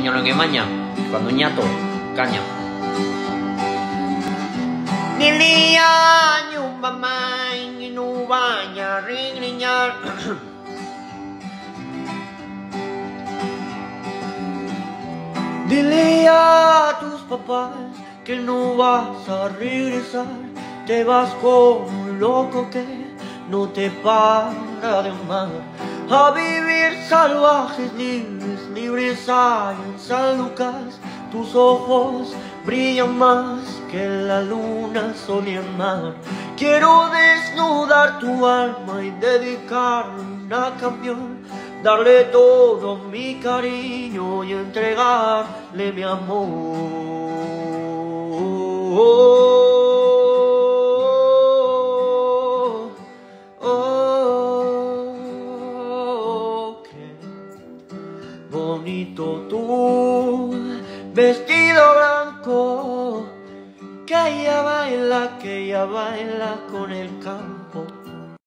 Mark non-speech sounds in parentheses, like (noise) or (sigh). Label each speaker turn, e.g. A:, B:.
A: niño lo que maña, cuando ñato, caña. Dile a nyumba mai no baña ringriñar. (coughs) Dile a tus papás que no vas a regresar, te vas como un loco que no te para de amar. A vivir salvajes, libres, libres hay en San Lucas, tus ojos brillan más que la luna solía mar. Quiero desnudar tu alma y dedicarle una canción, darle todo mi cariño y entregarle mi amor. Bonito tu vestido blanco que ella baila, que ella baila con el campo.